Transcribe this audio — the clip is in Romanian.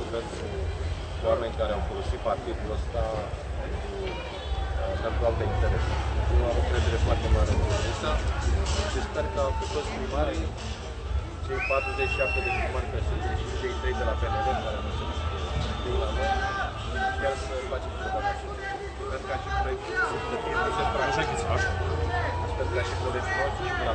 lucrez cu oameni care au folosit partidul ăsta pentru, uh, alte interese. Eu am o credere foarte mare în lucrul și deci sper că cu toți primarii, cei 47 de primari PSD și cei 3 de la PNL care am sunt că la noi, chiar să facem ceva de. Sper ca și proiectul să fie puse. Sper ca și colegii noștri și de la